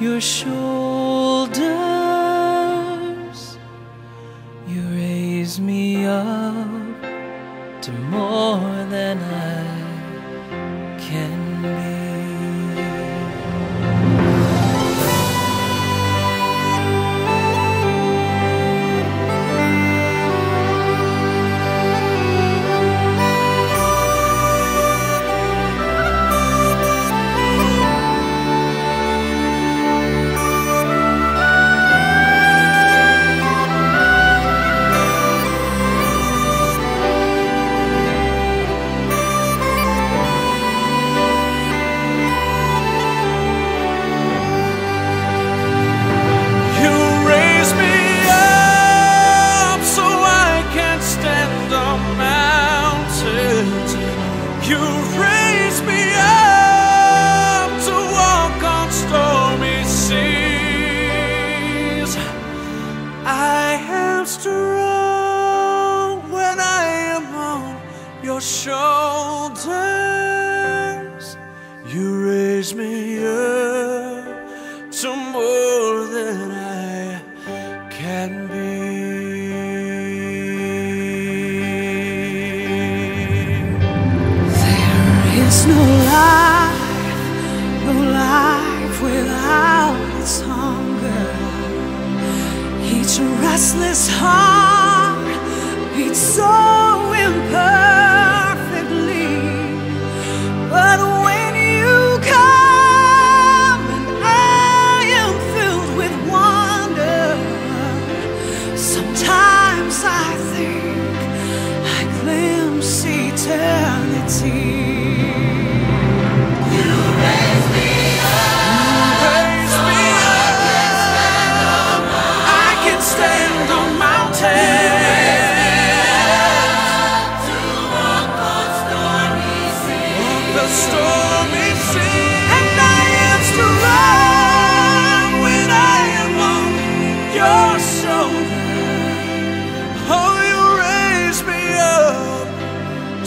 your shoulders. You raise me up to more than I raise me up to more than I can be. There is no life, no life without its hunger. Each restless heart beats so imperfectly. Oh,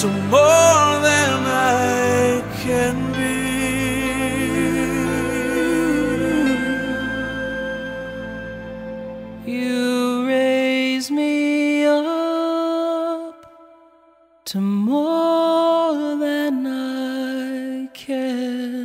to more than I can be. you to more than I can.